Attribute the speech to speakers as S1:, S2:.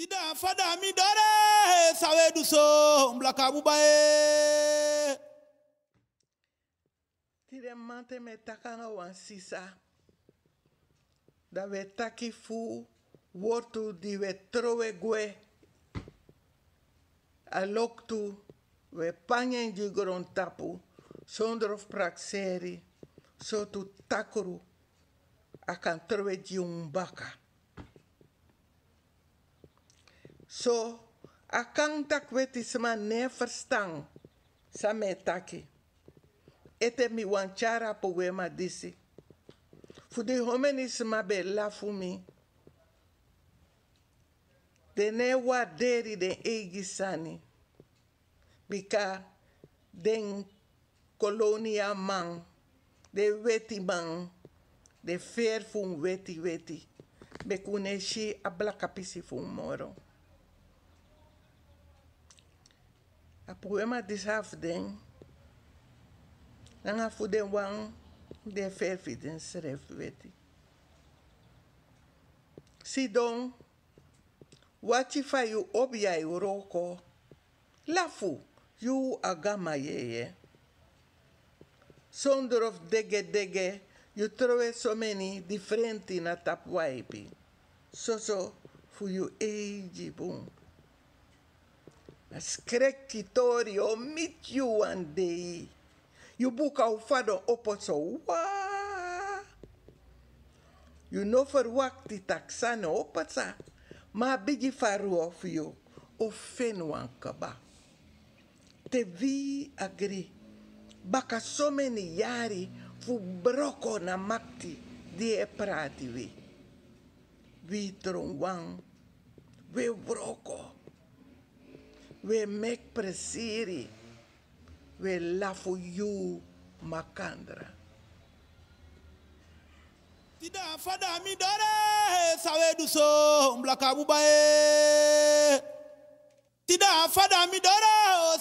S1: Tida fada mi dore sawe du so mblaka bubae.
S2: Tire mante me takanga wan sisa. Da we taki fu wortu di we trowe gwe. A loktu we panyen jigron tapu zonder of. So tu takuru akan trowe. So, akang tak weti sema ne verstaan sa me taki. Ete mi wanchara poema disi. Fu de homeni sema be la fu mi. De ne waderi de egi sani. Bika den kolonia man. De weti man. De fer fun weti weti. Bekune shi abla kapisi fun moro. A poema disafden. Nanga fu den wan de ferfi den sref weti. Sidon, wati fa yu obia yu roko. Lafu, yu agama yeye. Zonder of dege dege, yu trowe so many differenti na tap waipi. So so, fu yu eiji boom. Skrekkitori o mit you one day. You book au fado oposo wa. You know for wakti taksane opasa. Ma bigi faru of you. O fen. Te vi agri. Baka so many yari fu broko na makti di e prati vi. Vi tron wan. We broko. We make presiri. We lafu you makandra.
S1: Tida fada mi dore sawe du so mblaka bubae. Tida fada mi dore